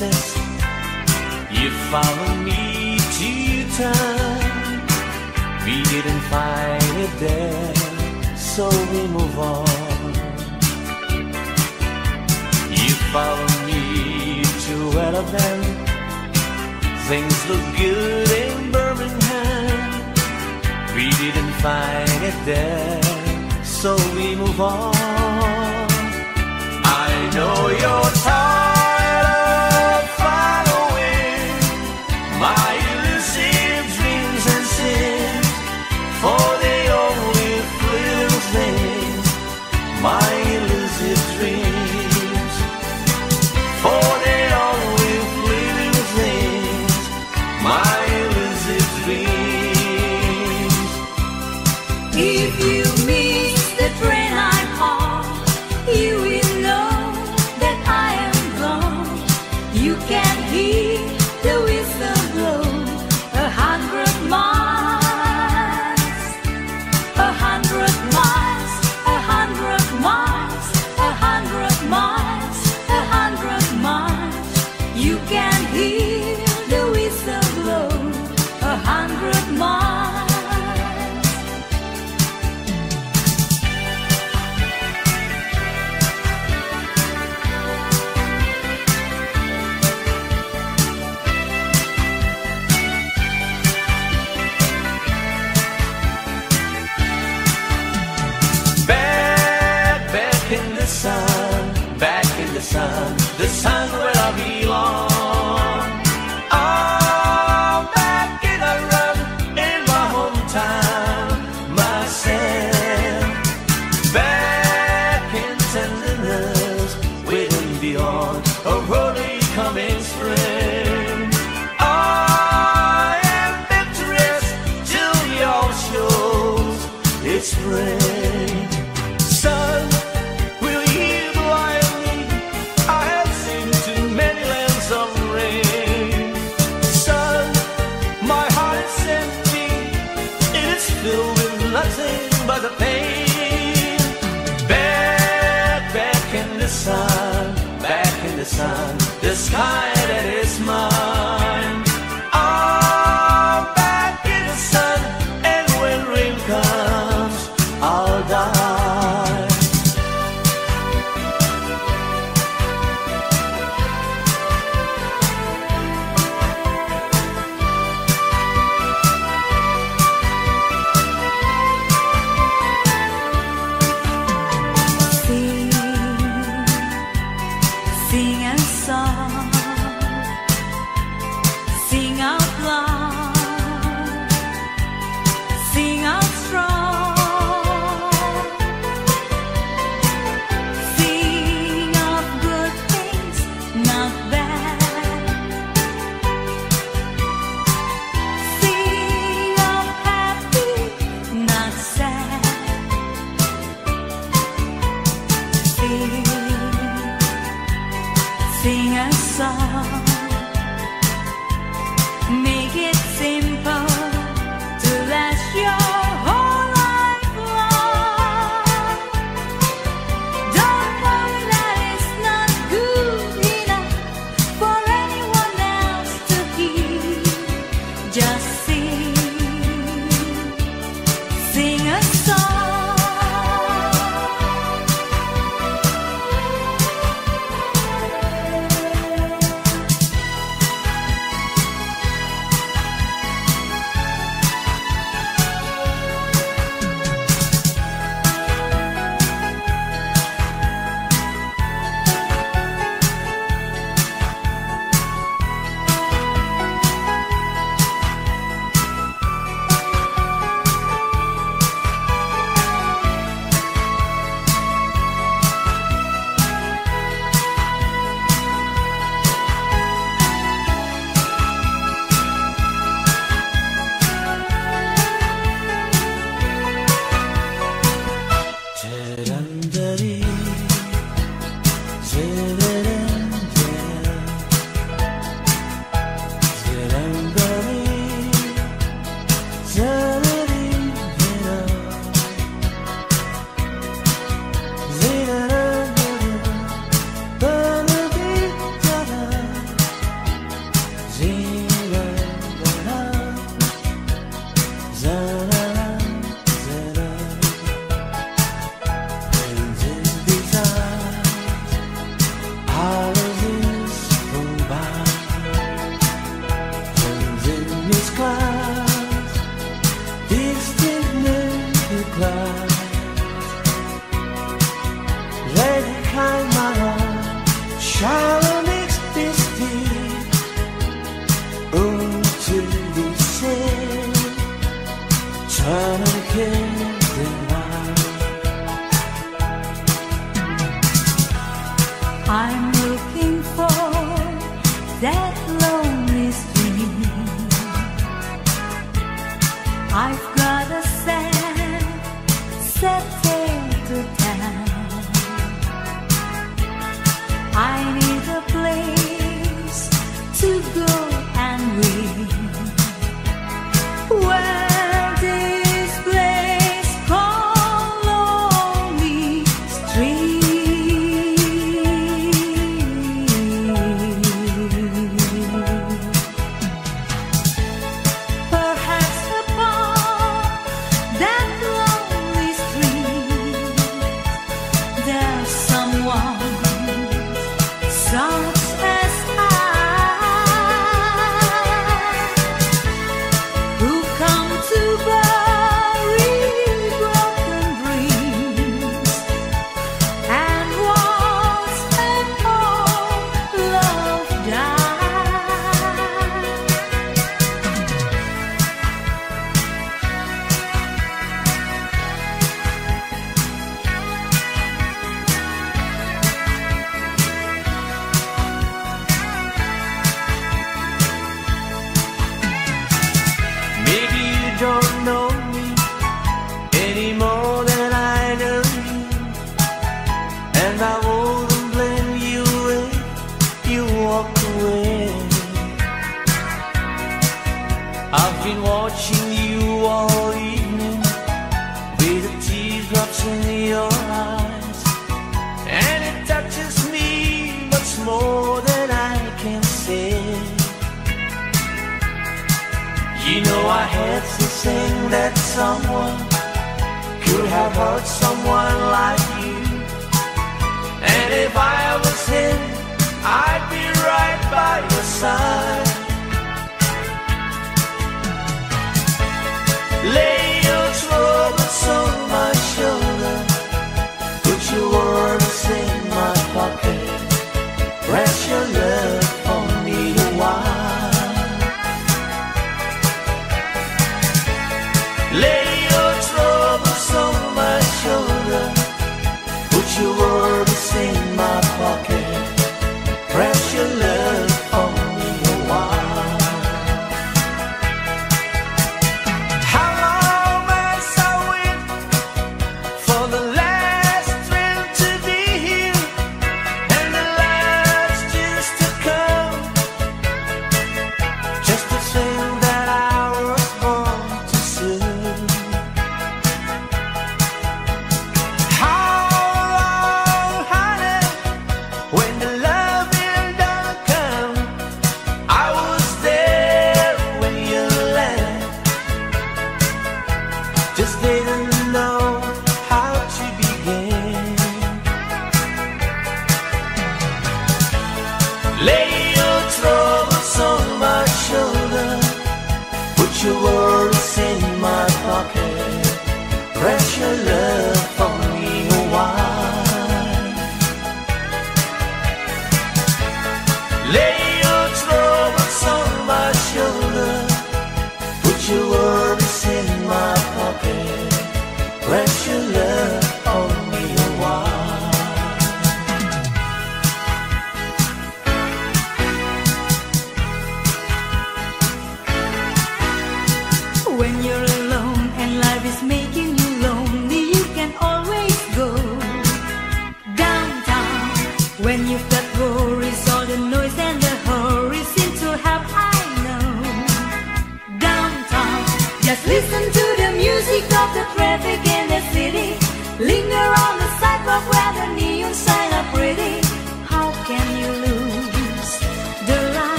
you follow me to time. We didn't find it there, so we move on. You follow me to Eleven. Things look good in Birmingham. We didn't find it there, so we move on. I know your time.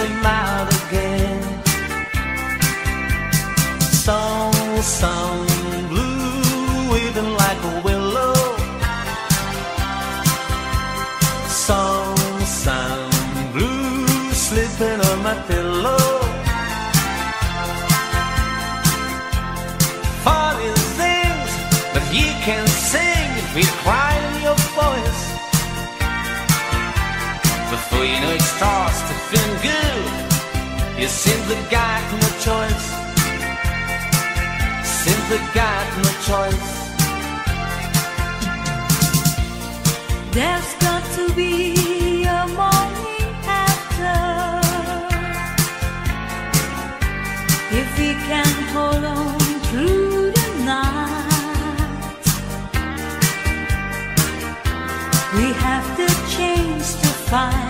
them out again. Some song, blue, even like a willow. Some song, blue, slipping on my pillow. Falling things, but you can sing, with crying in your voice. Before you know it's tossed to you simply got no choice. Simply got no choice. There's got to be a morning after. If we can hold on through the night, we have to change to find.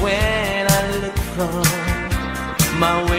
when I look from my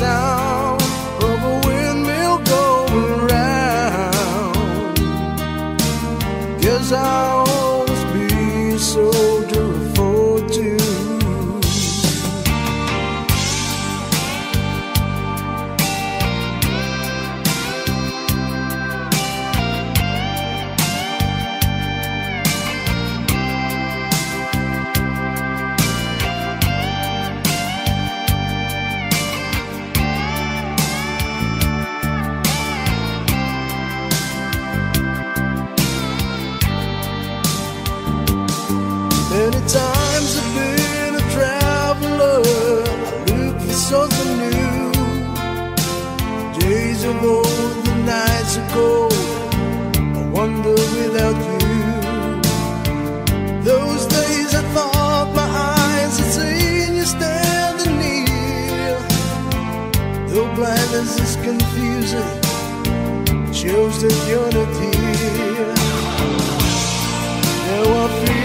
sound. confusing chose the unity. not here. Now I feel.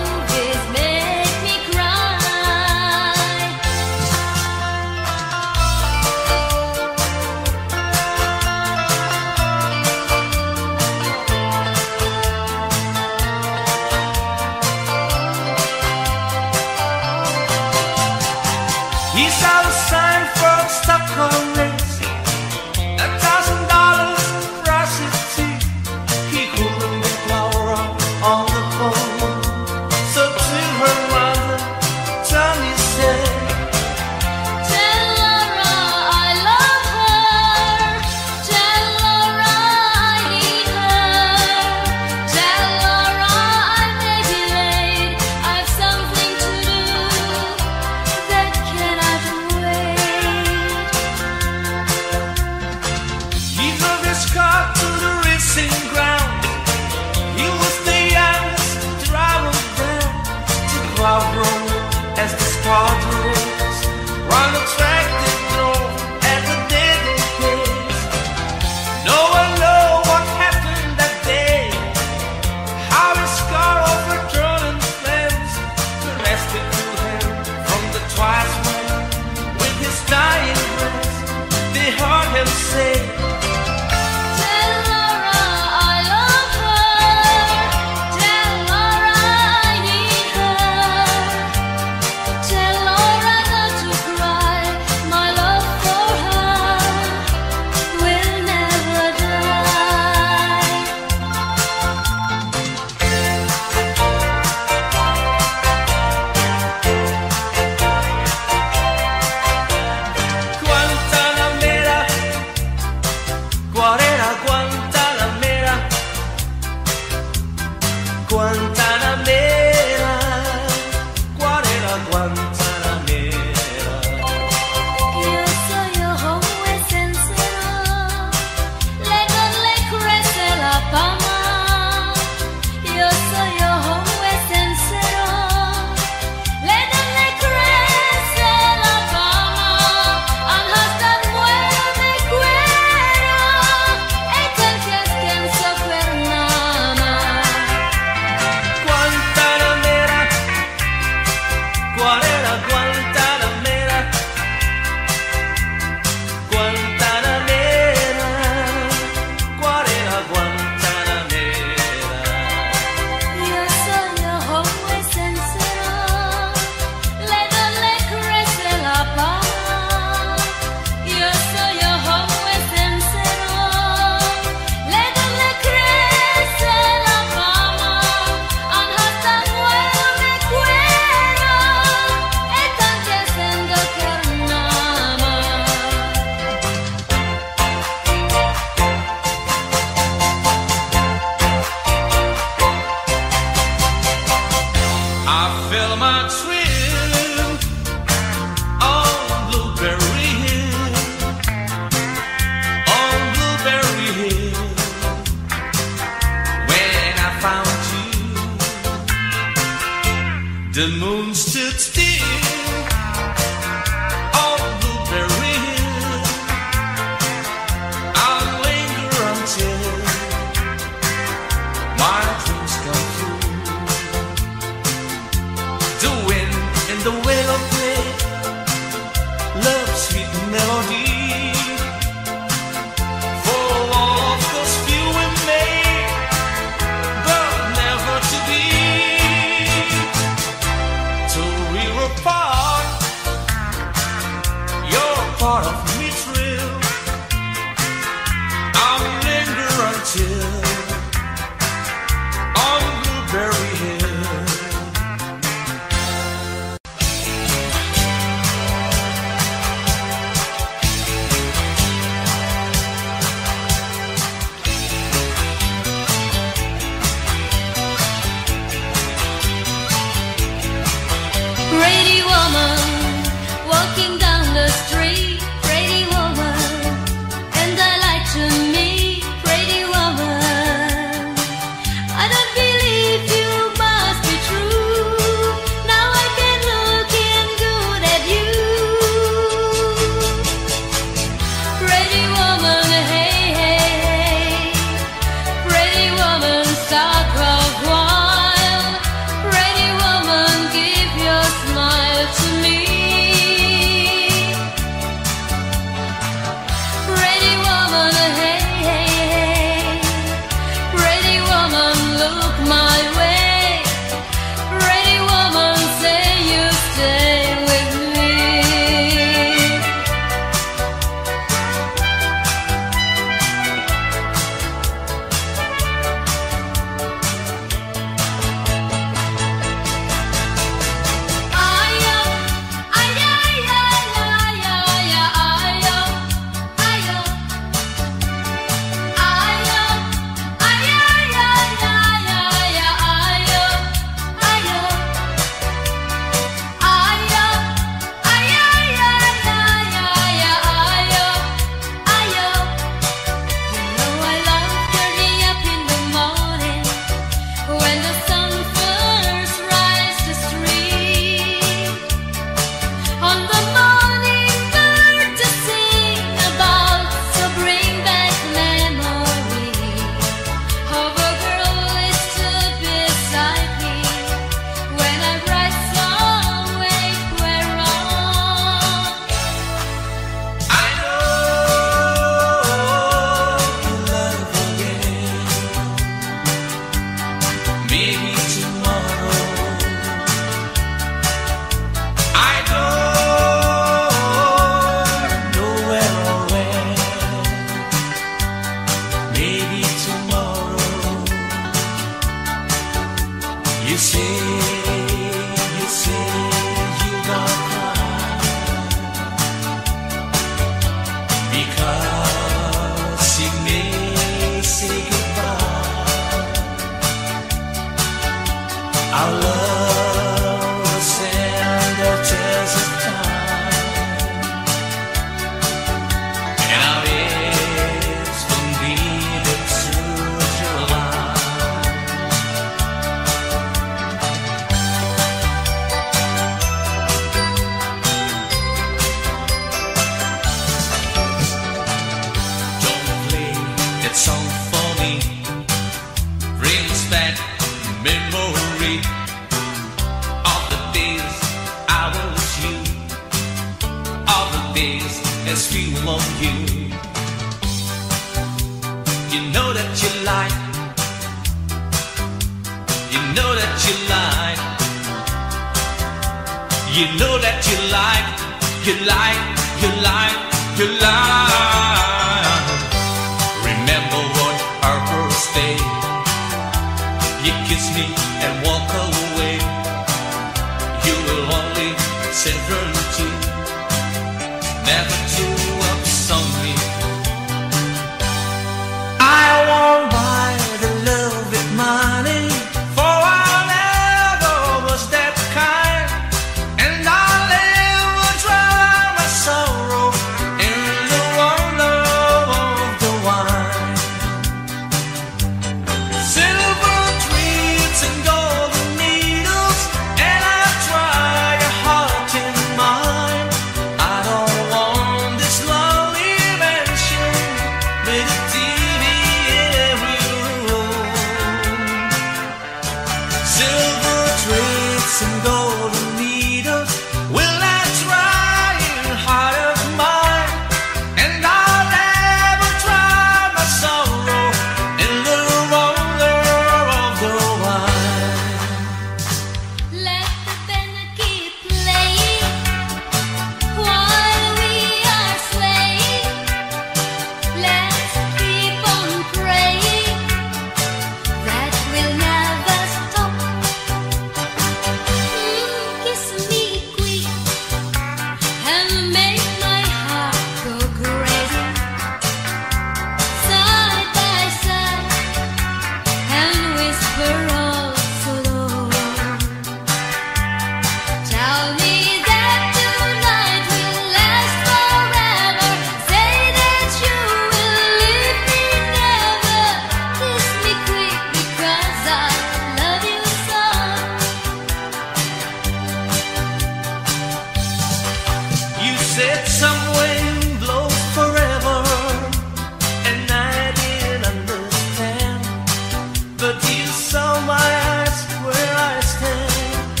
You saw my eyes where I stand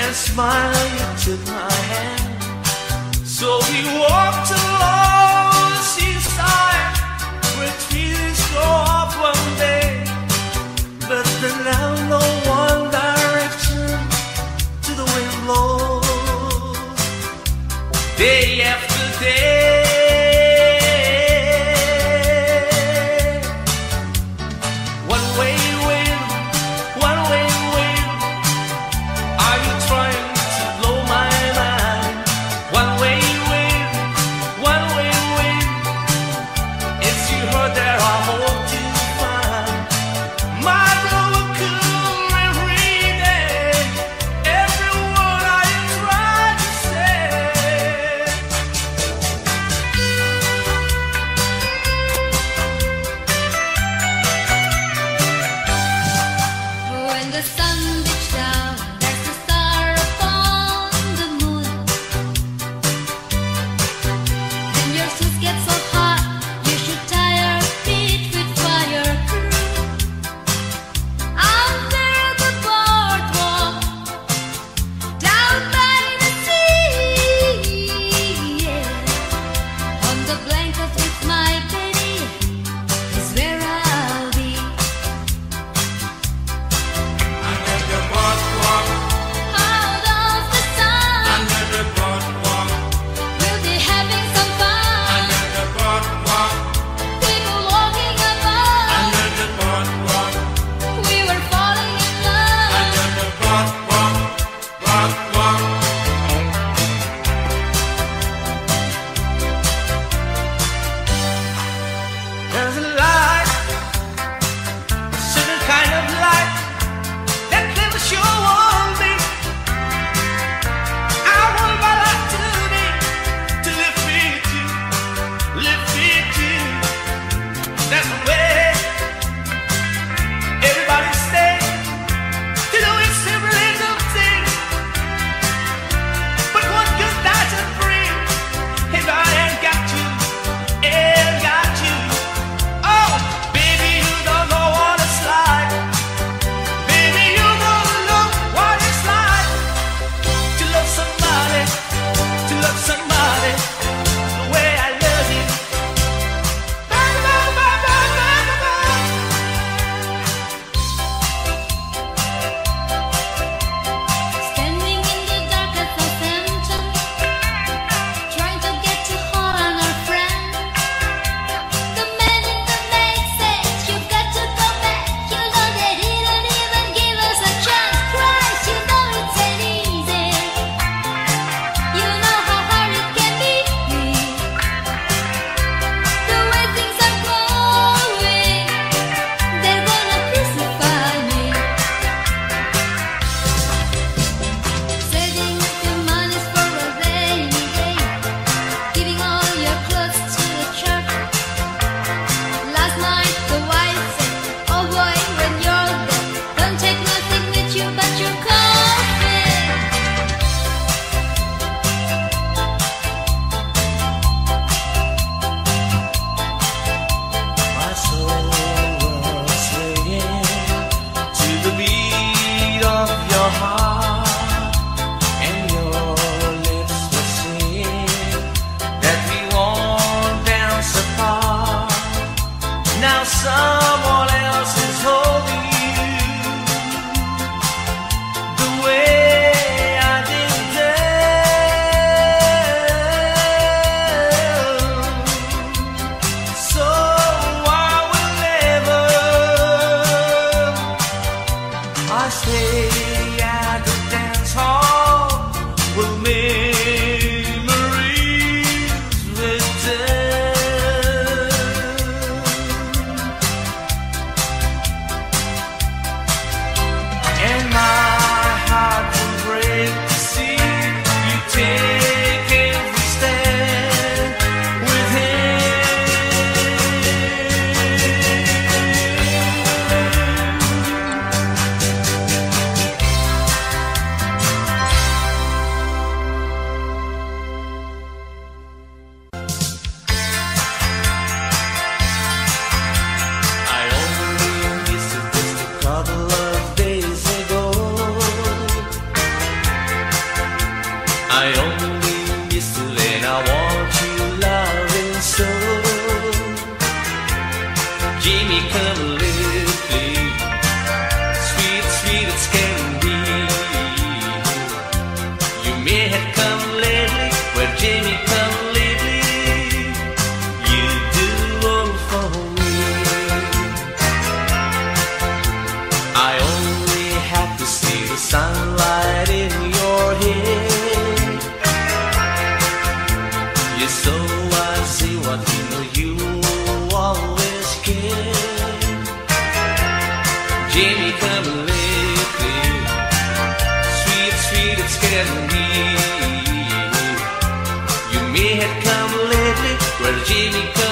And you took my hand. So we walked along seaside Where trees grow up one day. But no one direction To the wind blows. Jamie, come lately. Sweet, sweet, it's getting. You may have come lately, Jamie, come.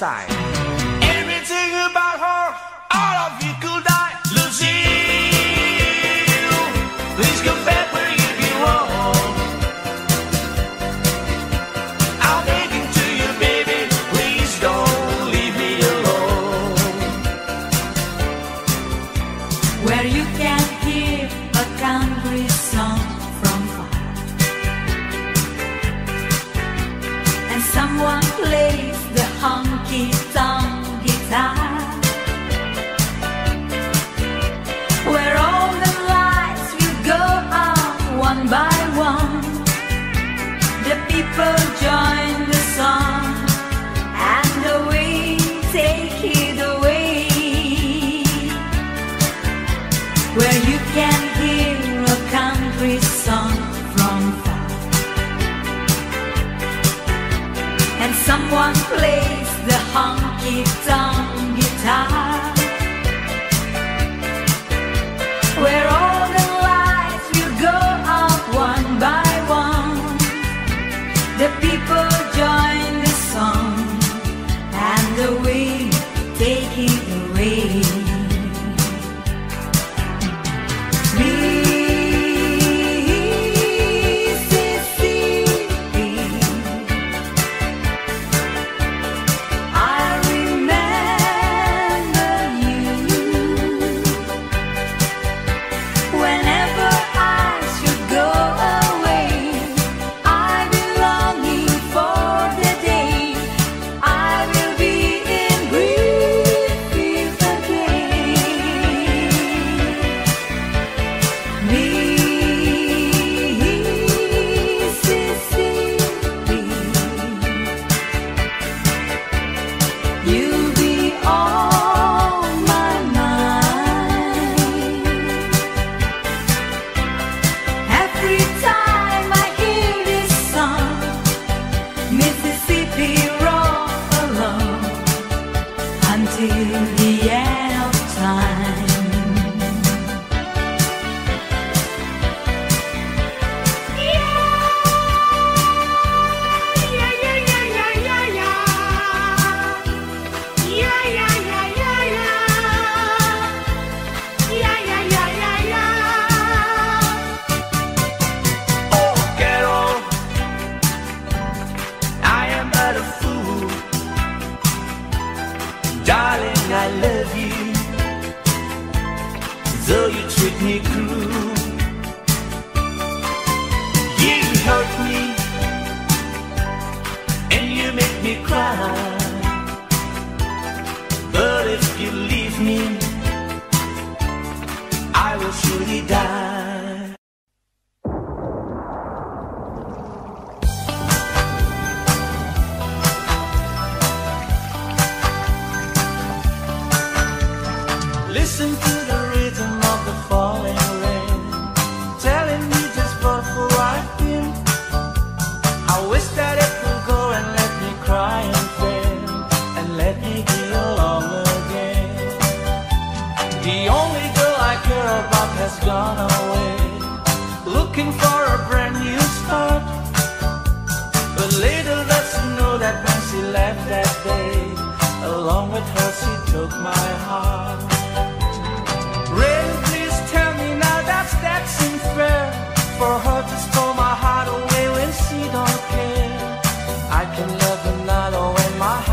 Inside.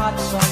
When my